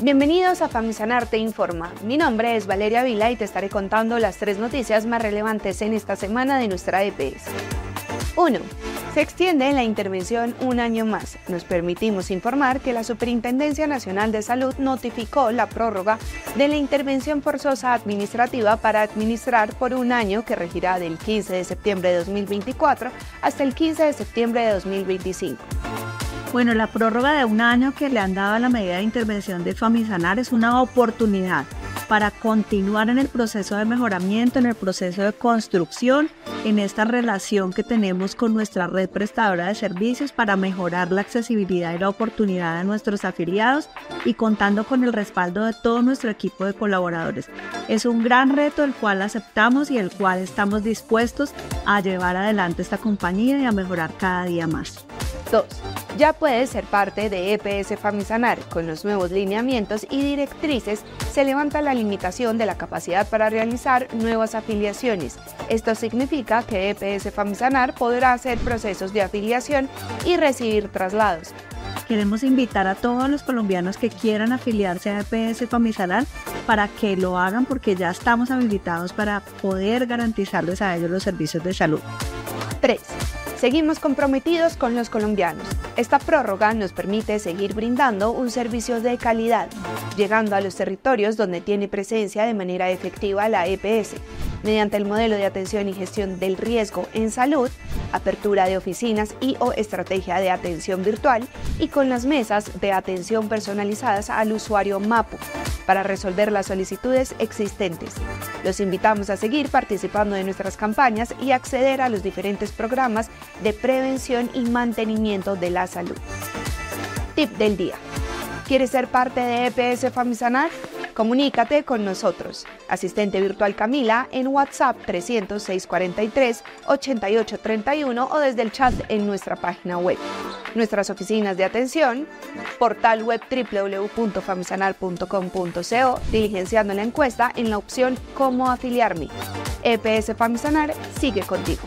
Bienvenidos a Famisanar Te Informa. Mi nombre es Valeria Vila y te estaré contando las tres noticias más relevantes en esta semana de nuestra EPS. 1. Se extiende la intervención un año más. Nos permitimos informar que la Superintendencia Nacional de Salud notificó la prórroga de la intervención forzosa administrativa para administrar por un año que regirá del 15 de septiembre de 2024 hasta el 15 de septiembre de 2025. Bueno, la prórroga de un año que le han dado a la medida de intervención de Famisanar es una oportunidad para continuar en el proceso de mejoramiento, en el proceso de construcción, en esta relación que tenemos con nuestra red prestadora de servicios para mejorar la accesibilidad y la oportunidad de nuestros afiliados y contando con el respaldo de todo nuestro equipo de colaboradores. Es un gran reto el cual aceptamos y el cual estamos dispuestos a llevar adelante esta compañía y a mejorar cada día más. 2. Ya puedes ser parte de EPS Famisanar. Con los nuevos lineamientos y directrices se levanta la limitación de la capacidad para realizar nuevas afiliaciones. Esto significa que EPS Famisanar podrá hacer procesos de afiliación y recibir traslados. Queremos invitar a todos los colombianos que quieran afiliarse a EPS Famisanar para que lo hagan porque ya estamos habilitados para poder garantizarles a ellos los servicios de salud. 3. Seguimos comprometidos con los colombianos. Esta prórroga nos permite seguir brindando un servicio de calidad, llegando a los territorios donde tiene presencia de manera efectiva la EPS mediante el modelo de atención y gestión del riesgo en salud, apertura de oficinas y o estrategia de atención virtual y con las mesas de atención personalizadas al usuario MAPU para resolver las solicitudes existentes. Los invitamos a seguir participando de nuestras campañas y acceder a los diferentes programas de prevención y mantenimiento de la salud. Tip del día. ¿Quieres ser parte de EPS Famisanar? Comunícate con nosotros. Asistente virtual Camila en WhatsApp 30643 8831 o desde el chat en nuestra página web. Nuestras oficinas de atención, portal web www.famisanar.com.co, diligenciando la encuesta en la opción Cómo afiliarme. EPS Famisanar sigue contigo.